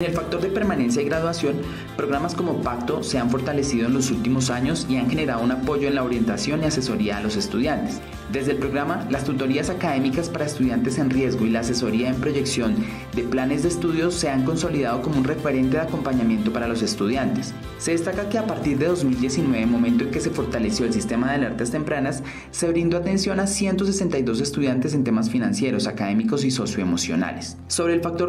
En el factor de permanencia y graduación, programas como Pacto se han fortalecido en los últimos años y han generado un apoyo en la orientación y asesoría a los estudiantes. Desde el programa, las tutorías académicas para estudiantes en riesgo y la asesoría en proyección de planes de estudios se han consolidado como un referente de acompañamiento para los estudiantes. Se destaca que a partir de 2019, momento en que se fortaleció el sistema de alertas tempranas, se brindó atención a 162 estudiantes en temas financieros, académicos y socioemocionales. Sobre el factor